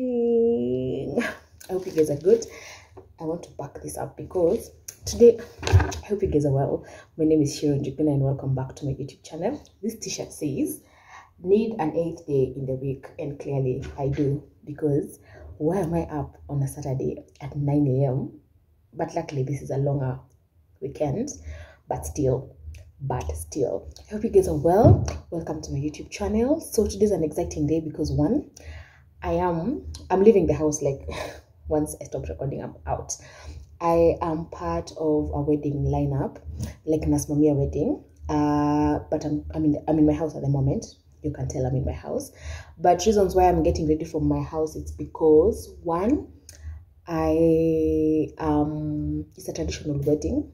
morning. I hope you guys are good. I want to back this up because today, I hope you guys are well. My name is Sharon Njuguna and welcome back to my YouTube channel. This t-shirt says, need an eighth day in the week and clearly I do because why am I up on a Saturday at 9 a.m.? But luckily this is a longer weekend, but still, but still. I hope you guys are well. Welcome to my YouTube channel. So today's an exciting day because one, I am I'm leaving the house like once I stop recording I'm out. I am part of a wedding lineup, like Nasmamia wedding. Uh, but I'm I'm in I'm in my house at the moment. You can tell I'm in my house. But reasons why I'm getting ready from my house it's because one, I um it's a traditional wedding,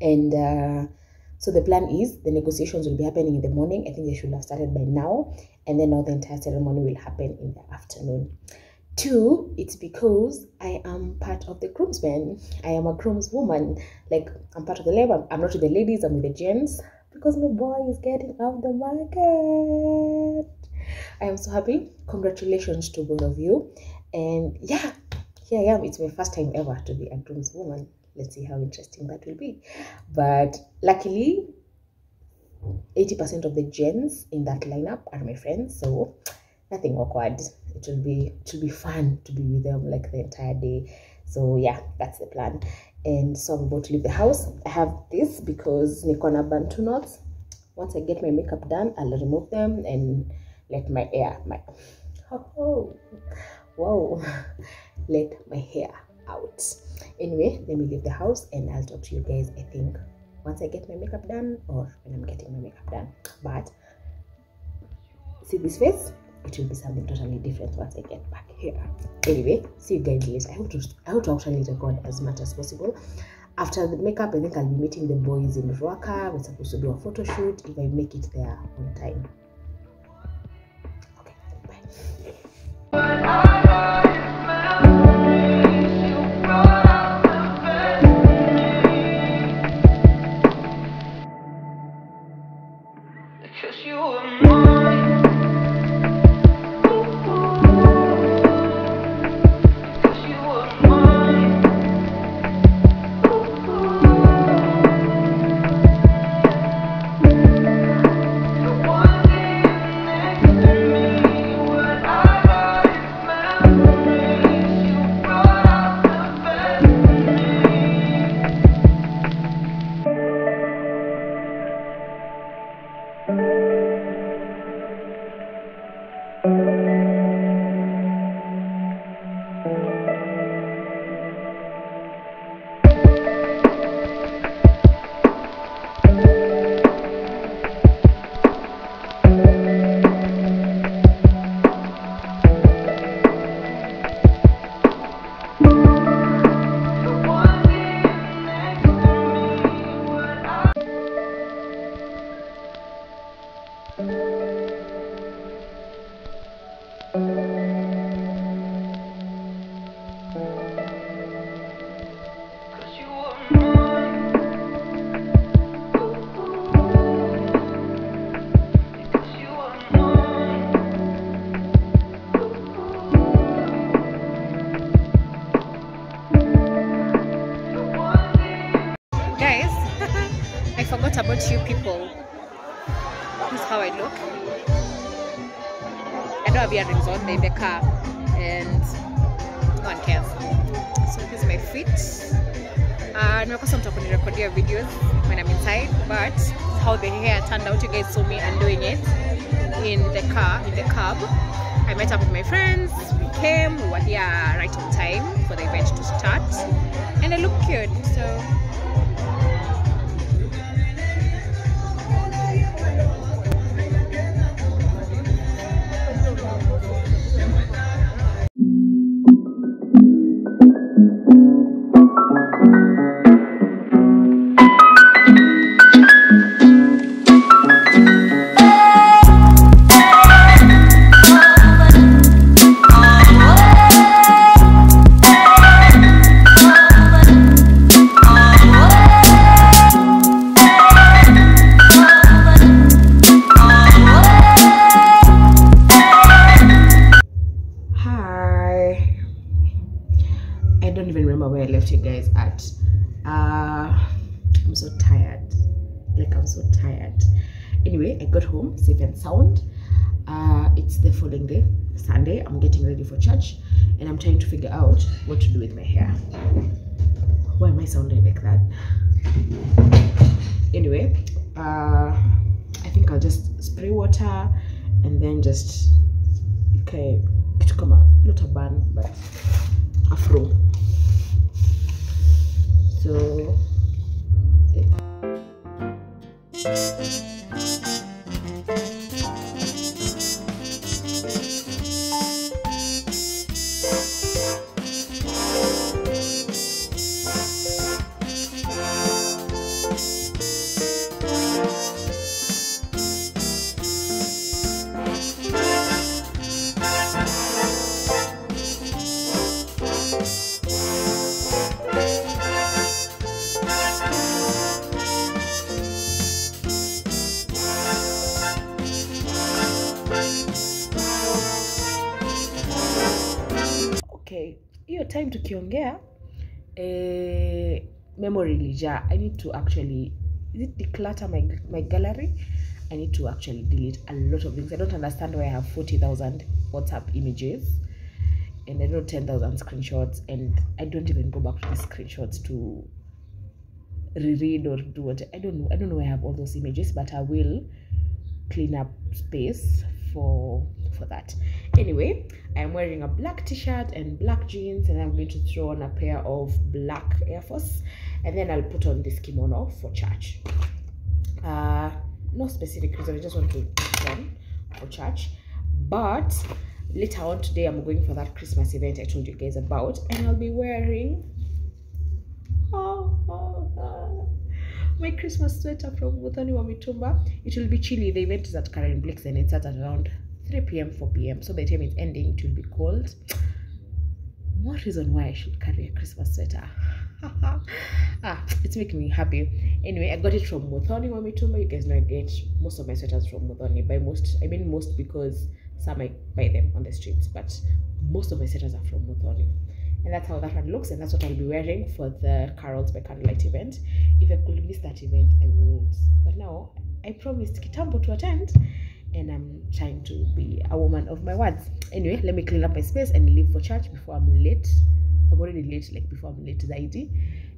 and uh, so the plan is the negotiations will be happening in the morning. I think they should have started by now, and then now the entire ceremony will happen in the afternoon. Two, it's because I am part of the groomsmen. I am a groomswoman. Like I'm part of the labor. I'm not with the ladies. I'm with the gents because my boy is getting off the market. I am so happy. Congratulations to both of you. And yeah, here I am. It's my first time ever to be a groomswoman. Let's see how interesting that will be. But luckily, 80% of the gens in that lineup are my friends. So nothing awkward. It will be it will be fun to be with them like the entire day. So yeah, that's the plan. And so I'm about to leave the house. I have this because Nikona Bantu knots. Once I get my makeup done, I'll remove them and let my hair my oh, whoa let my hair out. Anyway, let me leave the house and I'll talk to you guys. I think once I get my makeup done or when I'm getting my makeup done. But see this face? It will be something totally different once I get back here. Anyway, see you guys later. I hope to I hope to actually record as much as possible. After the makeup, I think I'll be meeting the boys in Ruaka. We're supposed to do a photo shoot if I make it there on time. Okay, bye. Car, and one cares. So this is my feet. Uh, nimekosa mtu record your videos when I'm inside, but how the hair turned out, you guys saw me undoing it in the car, in the cab. I met up with my friends, we came, we were here right on time for the event to start, and I look cute, so I got home safe and sound. Uh, it's the following day, Sunday. I'm getting ready for church, and I'm trying to figure out what to do with my hair. Why am I sounding like that? Anyway, uh, I think I'll just spray water and then just okay, not a bun but afro. So okay hiyo time tukiongea eh, memory ilijaa. I need to actually is it declutter my, my gallery? I need to actually delete a lot of things. I don't understand why i have 40000 whatsapp images and i don't 10000 screenshots and i don't even go back to the screenshots to reread or do what i don't know i don't know where i have all those images but i will clean up space for for that. Anyway i'm wearing a black t-shirt and black jeans and i'm going to throw on a pair of black air force and then i'll put on this kimono for church. Uh no specific reason i just want to put on for church. But later on today i'm going for that christmas event i told you guys about and i'll be wearing oh, oh, oh, my Christmas sweater from Muthoni wa Mitumba. It will be chilly. The event is at Karen Blixen's and it's at around 3 p.m., 4 p.m. So by the time it's ending, it will be cold. More reason why I should carry a Christmas sweater. ah, it's making me happy. Anyway, I got it from Muthoni wa Mitumba. You guys know I get most of my sweaters from Muthoni. By most, I mean most because some I buy them on the streets, but most of my sweaters are from Muthoni and that's how that one looks and that's what i'll be wearing for the carols by candlelight event. If i could miss that event i would. But now i promised kitambo to attend and i'm trying to be a woman of my words. Anyway let me clean up my space and leave for church before i'm late. I'm already late like before i'm late to the id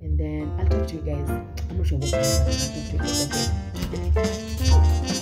and then i'll talk to you guys. I'm not sure what i'll talk to you guys again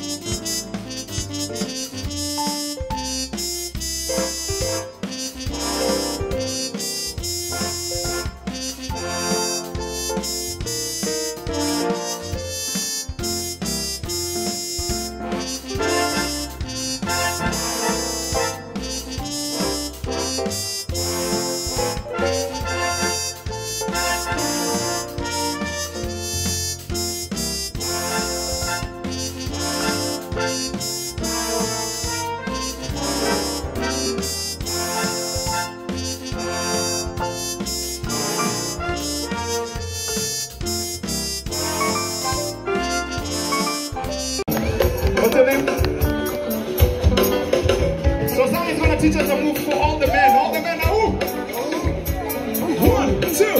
two,